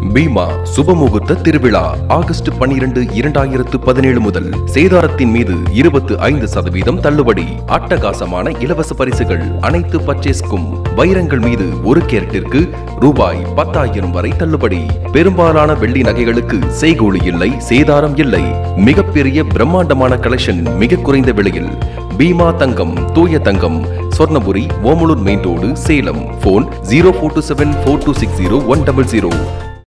பீமா சுபமுகூர்த்த திருவிழா ஆகஸ்ட் பன்னிரண்டு இரண்டாயிரத்து பதினேழு முதல் சேதாரத்தின் மீது இருபத்து ஐந்து சதவீதம் தள்ளுபடி. அட்டகாசமான இலவச பரிசுகள் அனைத்து பர்ச்சேஸ்க்கும் வைரங்கள் மீது ஒரு கேரட்டிற்கு ரூபாய் பத்தாயிரம் வரை தள்ளுபடி. பெரும்பாலான வெள்ளி நகைகளுக்கு செய்கூலி இல்லை சேதாரம் இல்லை. மிகப்பெரிய பிரம்மாண்டமான கலெக்ஷன் மிக குறைந்த விலையில் பீமா தங்கம் தூய தங்கம் Swarnapuri Omalur main road Salem. Phone zero four two seven four two six zero one double zero